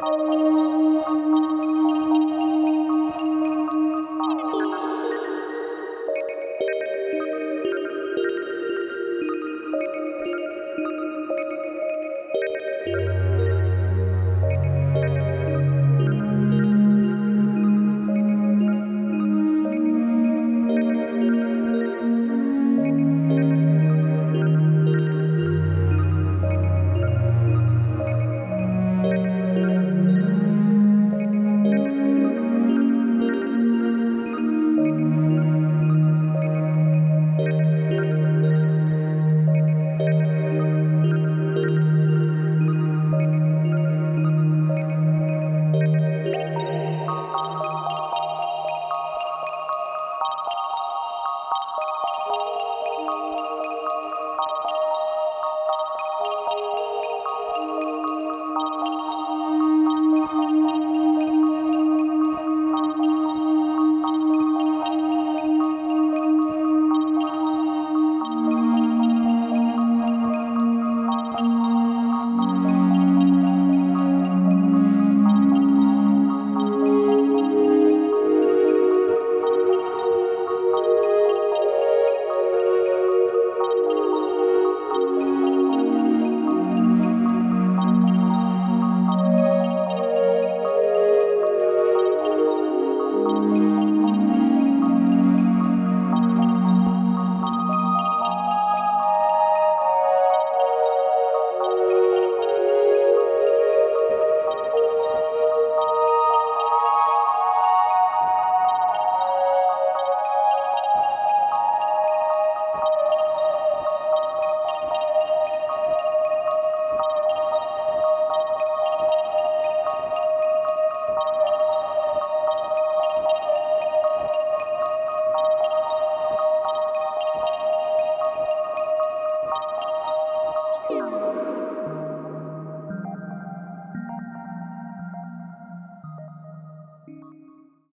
Música Bye.